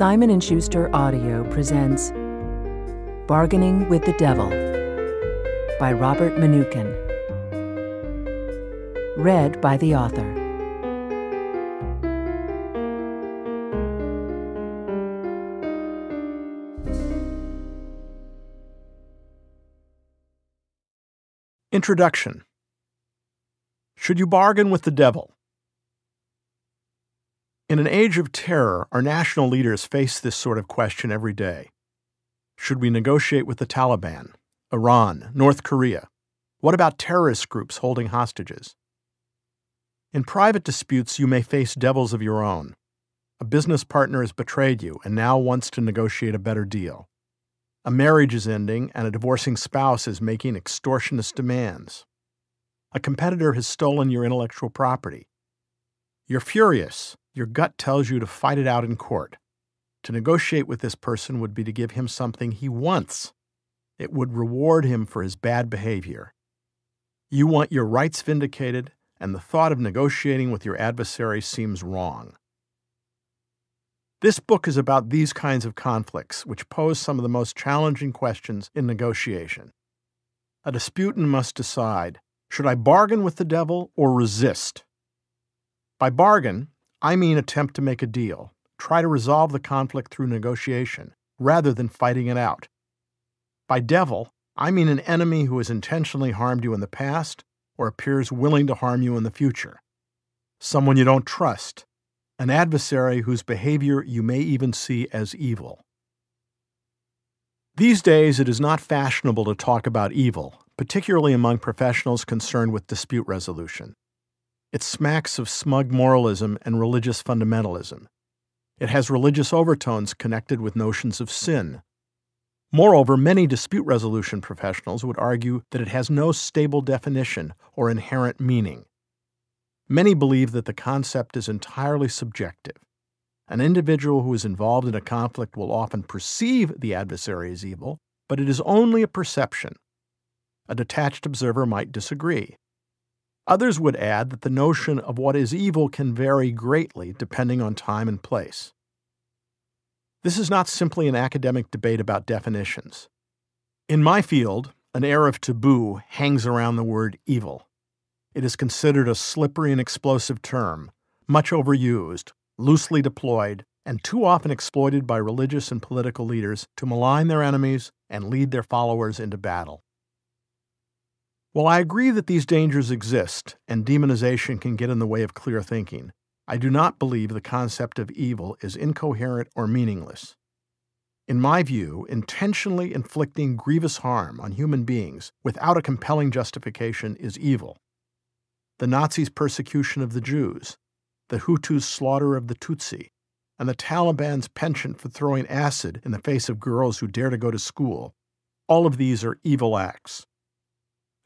Simon & Schuster Audio presents Bargaining with the Devil by Robert Mnookin. Read by the author. Introduction Should you bargain with the devil? In an age of terror, our national leaders face this sort of question every day. Should we negotiate with the Taliban, Iran, North Korea? What about terrorist groups holding hostages? In private disputes, you may face devils of your own. A business partner has betrayed you and now wants to negotiate a better deal. A marriage is ending and a divorcing spouse is making extortionist demands. A competitor has stolen your intellectual property. You're furious your gut tells you to fight it out in court. To negotiate with this person would be to give him something he wants. It would reward him for his bad behavior. You want your rights vindicated, and the thought of negotiating with your adversary seems wrong. This book is about these kinds of conflicts, which pose some of the most challenging questions in negotiation. A disputant must decide should I bargain with the devil or resist? By bargain, I mean attempt to make a deal, try to resolve the conflict through negotiation, rather than fighting it out. By devil, I mean an enemy who has intentionally harmed you in the past or appears willing to harm you in the future. Someone you don't trust, an adversary whose behavior you may even see as evil. These days, it is not fashionable to talk about evil, particularly among professionals concerned with dispute resolution. It smacks of smug moralism and religious fundamentalism. It has religious overtones connected with notions of sin. Moreover, many dispute resolution professionals would argue that it has no stable definition or inherent meaning. Many believe that the concept is entirely subjective. An individual who is involved in a conflict will often perceive the adversary as evil, but it is only a perception. A detached observer might disagree. Others would add that the notion of what is evil can vary greatly depending on time and place. This is not simply an academic debate about definitions. In my field, an air of taboo hangs around the word evil. It is considered a slippery and explosive term, much overused, loosely deployed, and too often exploited by religious and political leaders to malign their enemies and lead their followers into battle. While I agree that these dangers exist and demonization can get in the way of clear thinking, I do not believe the concept of evil is incoherent or meaningless. In my view, intentionally inflicting grievous harm on human beings without a compelling justification is evil. The Nazis' persecution of the Jews, the Hutus' slaughter of the Tutsi, and the Taliban's penchant for throwing acid in the face of girls who dare to go to school, all of these are evil acts.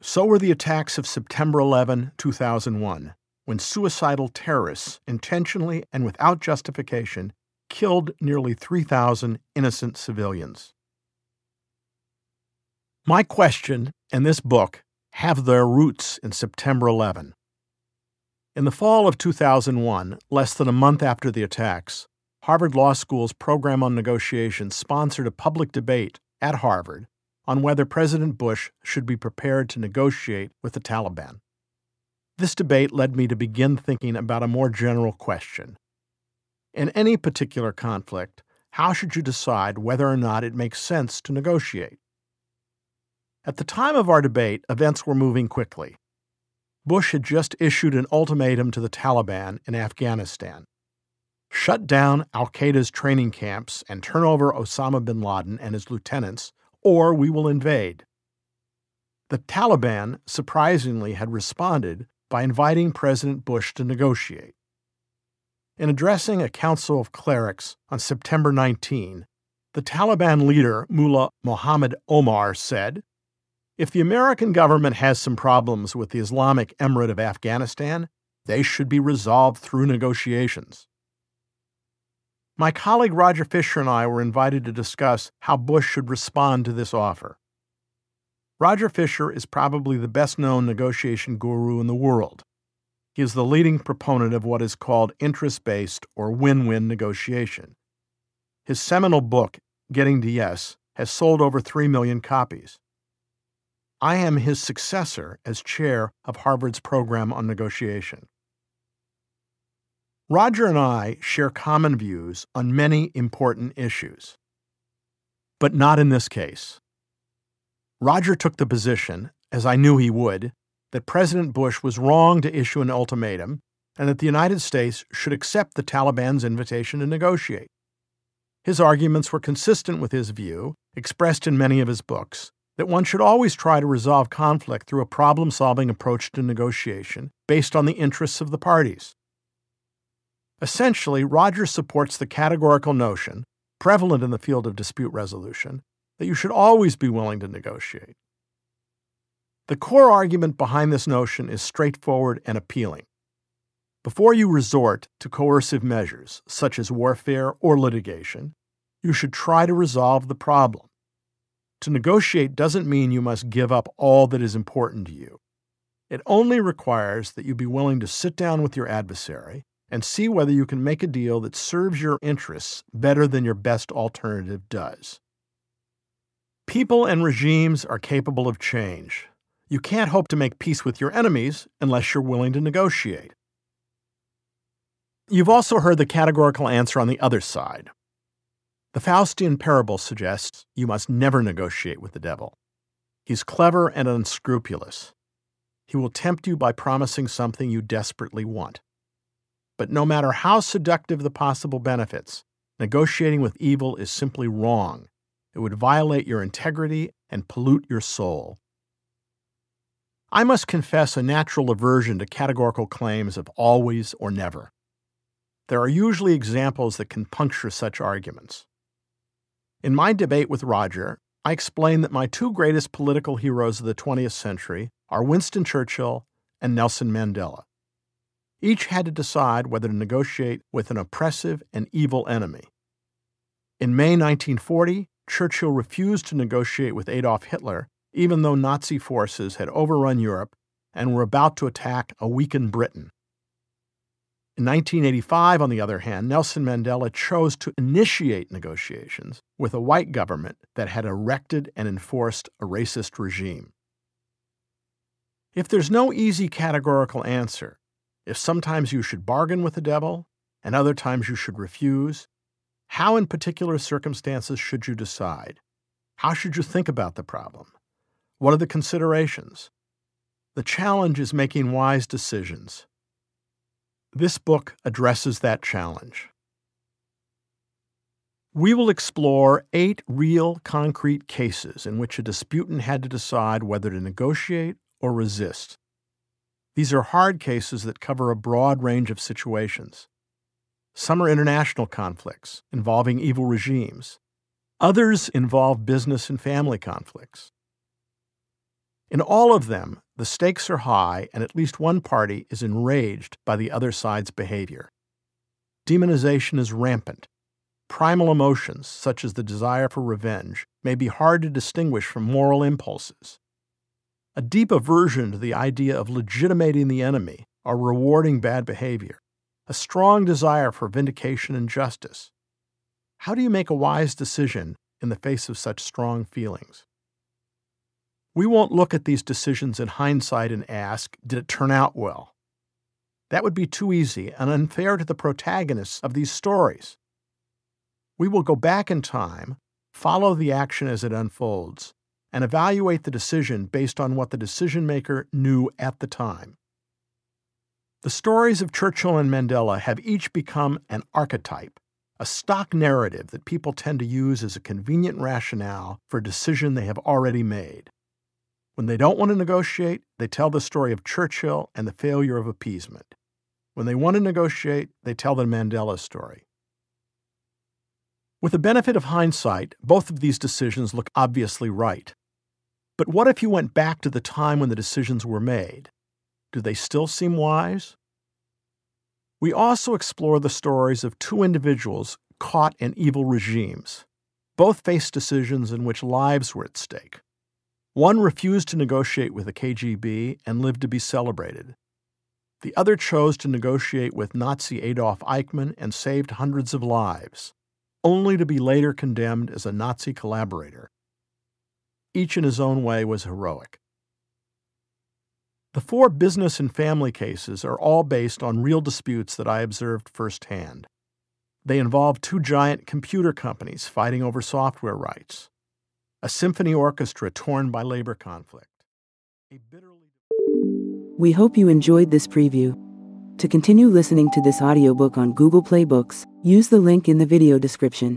So were the attacks of September 11, 2001, when suicidal terrorists intentionally and without justification killed nearly 3,000 innocent civilians. My question and this book have their roots in September 11. In the fall of 2001, less than a month after the attacks, Harvard Law School's program on negotiation sponsored a public debate at Harvard on whether President Bush should be prepared to negotiate with the Taliban. This debate led me to begin thinking about a more general question. In any particular conflict, how should you decide whether or not it makes sense to negotiate? At the time of our debate, events were moving quickly. Bush had just issued an ultimatum to the Taliban in Afghanistan shut down Al Qaeda's training camps and turn over Osama bin Laden and his lieutenants or we will invade. The Taliban surprisingly had responded by inviting President Bush to negotiate. In addressing a council of clerics on September 19, the Taliban leader Mullah Mohammed Omar said, If the American government has some problems with the Islamic Emirate of Afghanistan, they should be resolved through negotiations. My colleague Roger Fisher and I were invited to discuss how Bush should respond to this offer. Roger Fisher is probably the best known negotiation guru in the world. He is the leading proponent of what is called interest based or win win negotiation. His seminal book, Getting to Yes, has sold over 3 million copies. I am his successor as chair of Harvard's program on negotiation. Roger and I share common views on many important issues, but not in this case. Roger took the position, as I knew he would, that President Bush was wrong to issue an ultimatum and that the United States should accept the Taliban's invitation to negotiate. His arguments were consistent with his view, expressed in many of his books, that one should always try to resolve conflict through a problem solving approach to negotiation based on the interests of the parties. Essentially, Rogers supports the categorical notion, prevalent in the field of dispute resolution, that you should always be willing to negotiate. The core argument behind this notion is straightforward and appealing. Before you resort to coercive measures, such as warfare or litigation, you should try to resolve the problem. To negotiate doesn't mean you must give up all that is important to you. It only requires that you be willing to sit down with your adversary and see whether you can make a deal that serves your interests better than your best alternative does. People and regimes are capable of change. You can't hope to make peace with your enemies unless you're willing to negotiate. You've also heard the categorical answer on the other side. The Faustian parable suggests you must never negotiate with the devil. He's clever and unscrupulous. He will tempt you by promising something you desperately want. But no matter how seductive the possible benefits, negotiating with evil is simply wrong. It would violate your integrity and pollute your soul. I must confess a natural aversion to categorical claims of always or never. There are usually examples that can puncture such arguments. In my debate with Roger, I explained that my two greatest political heroes of the 20th century are Winston Churchill and Nelson Mandela. Each had to decide whether to negotiate with an oppressive and evil enemy. In May 1940, Churchill refused to negotiate with Adolf Hitler, even though Nazi forces had overrun Europe and were about to attack a weakened Britain. In 1985, on the other hand, Nelson Mandela chose to initiate negotiations with a white government that had erected and enforced a racist regime. If there's no easy categorical answer, if sometimes you should bargain with the devil and other times you should refuse, how in particular circumstances should you decide? How should you think about the problem? What are the considerations? The challenge is making wise decisions. This book addresses that challenge. We will explore eight real concrete cases in which a disputant had to decide whether to negotiate or resist. These are hard cases that cover a broad range of situations. Some are international conflicts involving evil regimes. Others involve business and family conflicts. In all of them, the stakes are high and at least one party is enraged by the other side's behavior. Demonization is rampant. Primal emotions, such as the desire for revenge, may be hard to distinguish from moral impulses. A deep aversion to the idea of legitimating the enemy or rewarding bad behavior, a strong desire for vindication and justice. How do you make a wise decision in the face of such strong feelings? We won't look at these decisions in hindsight and ask, did it turn out well? That would be too easy and unfair to the protagonists of these stories. We will go back in time, follow the action as it unfolds, and evaluate the decision based on what the decision maker knew at the time. The stories of Churchill and Mandela have each become an archetype, a stock narrative that people tend to use as a convenient rationale for a decision they have already made. When they don't want to negotiate, they tell the story of Churchill and the failure of appeasement. When they want to negotiate, they tell the Mandela story. With the benefit of hindsight, both of these decisions look obviously right. But what if you went back to the time when the decisions were made? Do they still seem wise? We also explore the stories of two individuals caught in evil regimes. Both faced decisions in which lives were at stake. One refused to negotiate with the KGB and lived to be celebrated. The other chose to negotiate with Nazi Adolf Eichmann and saved hundreds of lives. only to be later condemned as a Nazi collaborator. Each in his own way was heroic. The four business and family cases are all based on real disputes that I observed firsthand. They involve two giant computer companies fighting over software rights, a symphony orchestra torn by labor conflict. Bitterly... We hope you enjoyed this preview. To continue listening to this audiobook on Google Play Books, use the link in the video description.